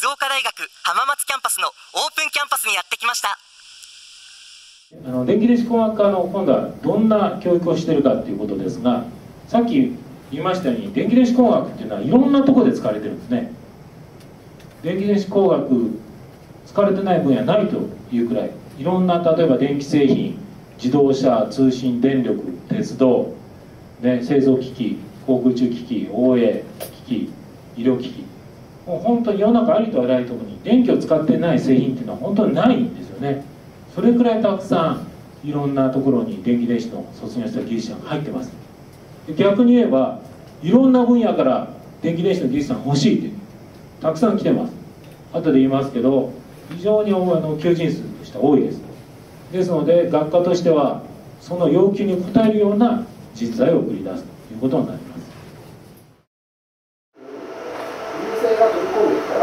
静岡大学浜松キャンパスのオープンキャンパスにやってきました。あの電気電子工学科の今度はどんな教育をしてるかっていうことですがさっき言いましたように電気電子工学っていうのはいろんなところで使われてるんですね。電気電子工学使われてない分野ないというくらいいろんな例えば電気製品自動車通信電力鉄道、ね、製造機器航空宇宙機器応援機器医療機器もう本当に世の中ありとあらゆるところに電気を使ってない製品っていうのは本当にないんですよね。それくらいたくさんいろんなところに電気電子の卒業した技術者が入ってます。逆に言えばいろんな分野から電気電子の技術者が欲しいってたくさん来てます。後で言いますけど非常にあの求人数としては多いです。ですので学科としてはその要求に応えるような人材を送り出すということになります優勢が飛び込んできた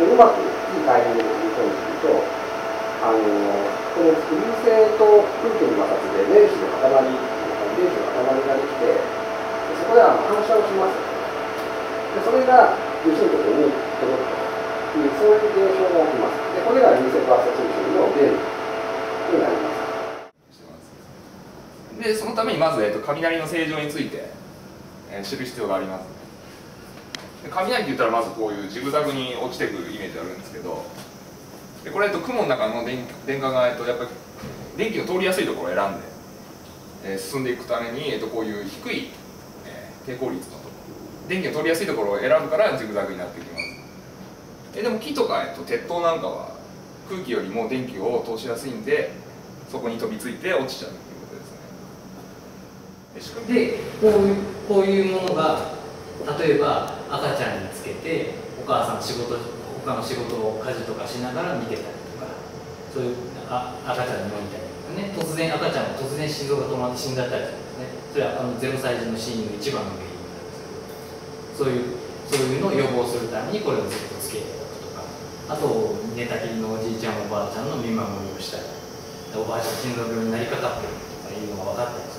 らうまくいいタイミングで飛び込んでくるとあのこの流星と空気の摩擦で電子の塊電子の塊ができてそこでは反射をしますでそれが受信局に届くというそういう現象が起きますでこれが流星バースト通信の原理になりますでそのためにまず、えーと、雷の正常について、えー、知る必要があります。で雷って言ったらまずこういうジグザグに落ちてくるイメージあるんですけどでこれ、と、雲の中の電電荷が、えっと、やっぱり電気の通りやすいところを選んで、えー、進んでいくために、えっと、こういう低い、抵抗率のところ電気の通りやすいところを選ぶからジグザグになってきます。えでも木とか、えっと、鉄塔なんかは空気よりも電気を通しやすいんでそこに飛びついて落ちちゃうっていうことですね。でこういうこういうものが例えば赤ちゃんにつけてお母さん仕事他の仕事を家事とかしながら見てたりとかそういうあ赤ちゃんに飲みたりとかね。突然赤ちゃんが突然心臓が止まって死んだったりとかね。それはあの0歳児の死因の一番の原因なんですけど。そういうそういうのを予防するためにこれをずっとつけておくとか。あと寝たきりのおじいちゃんおばあちゃんの見守りをしたり。おばあちゃん心臓病になりかかってるとかいうのが分かったり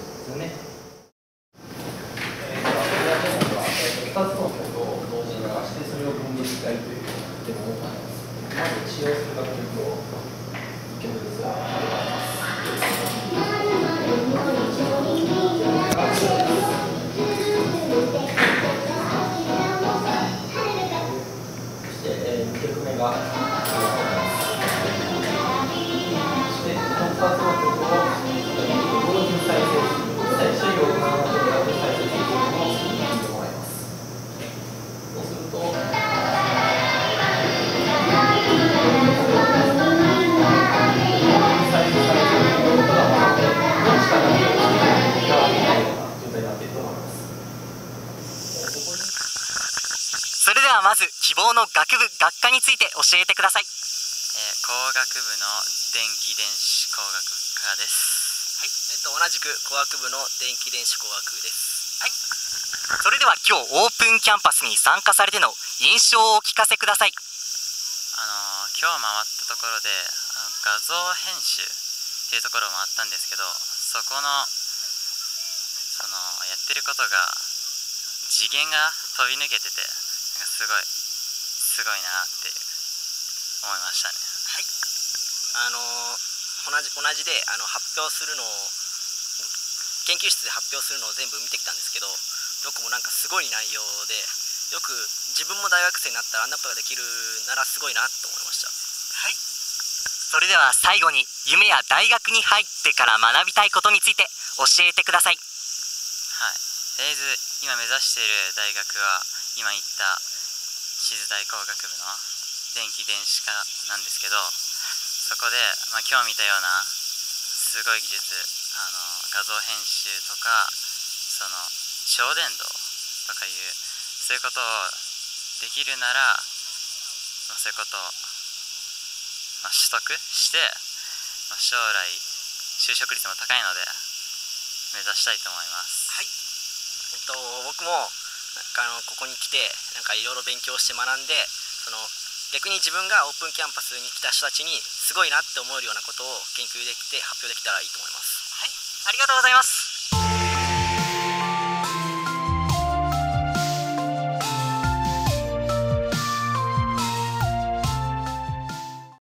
吧。はまず希望の学部学科について教えてください、えー、工学部の電気電子工学科です。はい、えっと、同じく工学部の電気電子工学部です。はい。それでは今日オープンキャンパスに参加されての印象をお聞かせください。あの今日回ったところであの画像編集っていうところもあったんですけどそこのそのやってることが次元が飛び抜けててすごいすごいなって思いましたね。はい。あの同じ同じであの発表するのを研究室で発表するのを全部見てきたんですけどどこもなんかすごい内容でよく自分も大学生になったらあんなことができるならすごいなと思いました。はい。それでは最後に夢や大学に入ってから学びたいことについて教えてください。はい。とりあえず今目指している大学は今言った静大工学部の電気電子科なんですけどそこで、まあ、今日見たようなすごい技術あの画像編集とかその超電導とかいうそういうことをできるなら、まあ、そういうことを、まあ、取得して、まあ、将来就職率も高いので目指したいと思います。はい。えっと僕もあのここに来てなんかいろいろ勉強して学んでその逆に自分がオープンキャンパスに来た人たちにすごいなって思えるようなことを研究できて発表できたらいいと思います。はい。ありがとうございます。